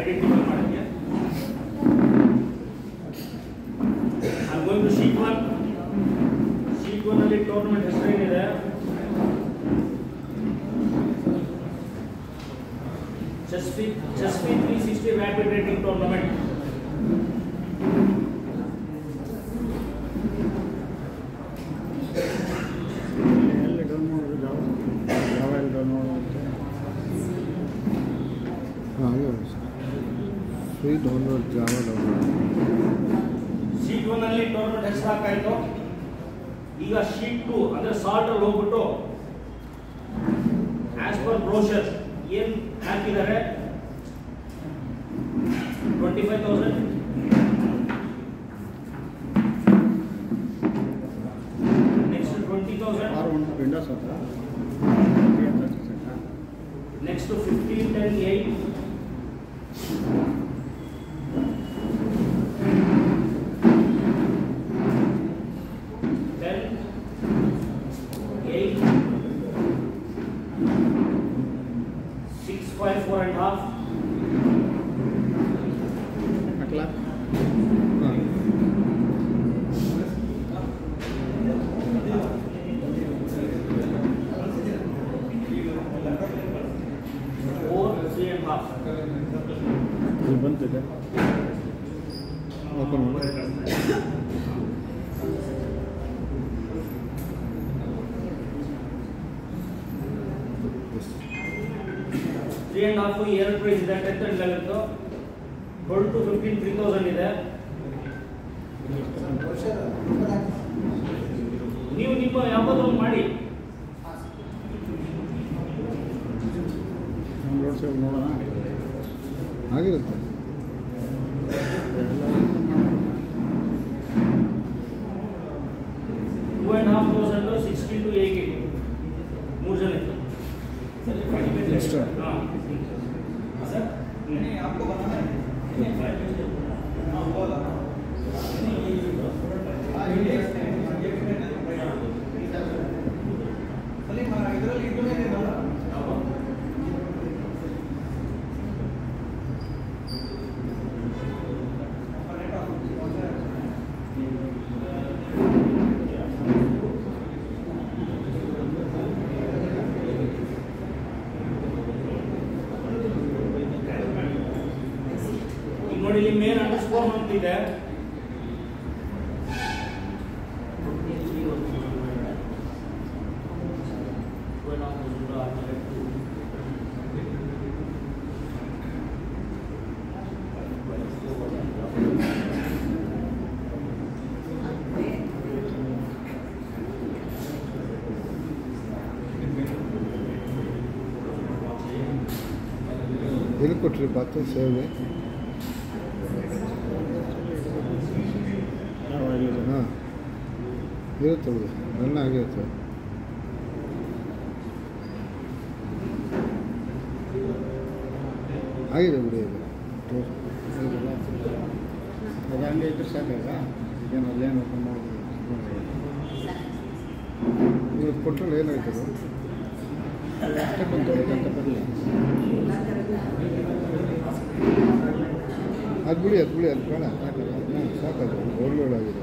I'm going to sheet one. Sheet one only tournament history is there. Chess 360 badminton tournament. free download Java download sheet one ಅಲ್ಲಿ tournament ಹೆಸರು ಹಾಕಾಯ್ತು ಈಗ sheet to ಅಂದ್ರೆ salt ಅಲ್ಲಿ ಹೋಗ್ಬಿಟ್ಟು as per brochure ಏನ್ ಹಾಕಿದ್ದಾರೆ twenty five thousand next twenty thousand ಆರು ಒಂದು ವಿಂಡೋಸ್ ಅಂತ next fifteen ten eight 啊，那可以。啊。我这边嘛，身份证。我不能。three and half ಎರಡು ಪ್ರೈಸ್ ಇದೆ tenth and eleventh twelve to fifteen three thousand ಇದೆ ನೀವು ನಿಮ್ಮ ಯಾವುದಾದ್ರು ಒಂದು ಮಾಡಿ. ನೋಡೋಣ ಆಗಿರುತ್ತೆ two and half thousand sixteen to eighty ಮೂರು ಜನ ಎಷ್ಟು? एक्स्ट्रा हाँ, हाँ, आपको बनाना है। monthly debt. बिल्कुल बातें सही है ಇರುತ್ತದೆ ರನ್ ಆಗಿರುತ್ತದೆ ಆಗಿದೆ ಬಿಡಿ ಇದು. ಅದು ಇವತ್ತು ಕೊಟ್ಟರೆ ಏನಾಯ್ತದೆ ಅದ್ಬಿಡಿ ಅದ್ಬಿಡಿ ಅದು ಬಿಡಿ ಅದು ಬಿಡಿ ಒಳ್ಳೊಳ್ಳೆ ಆಗಿದೆ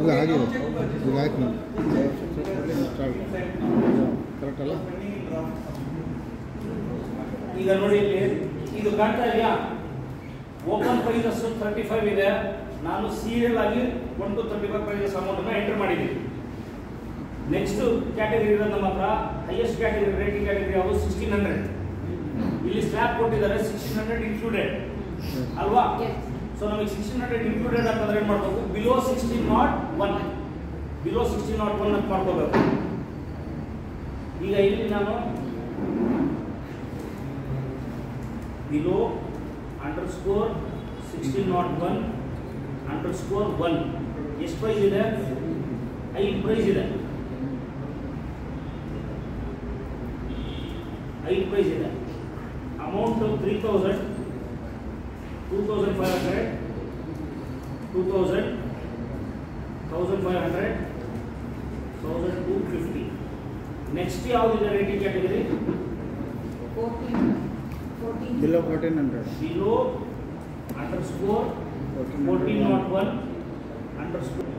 ಇಲ್ಲ ಹಾಗೆ ಈಗ ಆಯ್ತು ನಾನು ಸ್ಟಾರ್ಟ್ ಕರೆಕ್ಟ್ ಅಲ್ಲ? ಈಗ ನೋಡಿ ಇಲ್ಲಿ ಇದು ಕಾಣ್ತಾ ಇದೆಯಾ? ಓಪನ್ ಪ್ರೈಸಸ್ ತರ್ಟಿ ಫೈವ್ ಇದೆ. ನಾನು ಸೀರಿಯಲ್ ಆಗಿ one two thirty five prizes ಅಮೌಂಟನ್ನು ಎಂಟರ್ ಮಾಡಿದ್ದೀನಿ. ನೆಕ್ಸ್ಟ್ ಕ್ಯಾಟಗರಿ ಇರೋದು ನಮ್ಮ ಹತ್ರ. ಹೈಯೆಸ್ಟ್ ಕ್ಯಾಟಗರಿ ರೇಟಿಂಗ್ ಕ್ಯಾಟಗರಿ ಅವರು ಸಿಕ್ಸ್ಟೀನ್ ಹಂಡ್ರೆಡ್ ಇಲ್ಲಿ ಸ್ಲ್ಯಾಬ್ ಕೊಟ್ಟಿದ್ದಾರೆ ಸಿಕ್ಸ್ಟೀನ್ ಹಂಡ್ರೆಡ್ ಇನ್ಕ್ಲೂಡೆಡ್ ಅಲ್ವಾ? ಸೊ ನಮಗೆ ಸಿಕ್ಸ್ಟೀನ್ ಹಂಡ್ರೆಡ್ ಇನ್ಕ್ಲೂಡೆಡ್ ಅಂತಂದ್ರೆ ಏನು ಮಾಡಬೇಕು below sixteen not one below sixteen not one ಅಂತ ಮಾಡ್ಕೋಬೇಕು ಈಗ ಇಲ್ಲಿ ನಾನು below underscore sixteen not one underscore one ಎಷ್ಟು ಪ್ರೈಸ್ ಇದೆ ಐದು ಪ್ರೈಸ್ ಇದೆ ಐದು ಪ್ರೈಸ್ ಇದೆ amount three thousand two thousand five hundred two thousand thousand five hundred thousand two fifty next ಯಾವುದಿದೆ rating category below fourteen hundred below under score fourteen not one under score